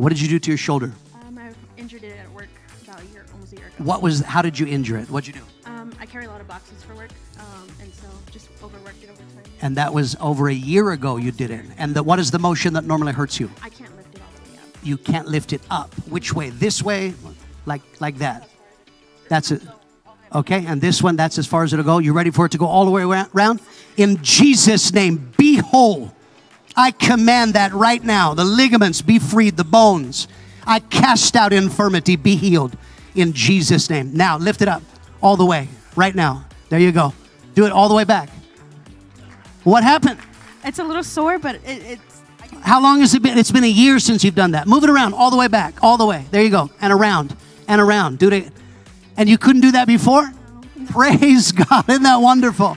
What did you do to your shoulder? Um, I injured it at work about a year, almost a year ago. What was? How did you injure it? What'd you do? Um, I carry a lot of boxes for work, um, and so just overworked it over time. And that was over a year ago. You did it. And the, what is the motion that normally hurts you? I can't lift it all the way up. You can't lift it up. Which way? This way, like like that. That's it. Okay, and this one, that's as far as it'll go. You ready for it to go all the way around? In Jesus' name, be whole. I command that right now. The ligaments be freed, the bones. I cast out infirmity, be healed in Jesus' name. Now, lift it up all the way, right now. There you go. Do it all the way back. What happened? It's a little sore, but it, it's. How long has it been? It's been a year since you've done that. Move it around all the way back, all the way. There you go. And around and around. Do it. And you couldn't do that before? Praise God. Isn't that wonderful?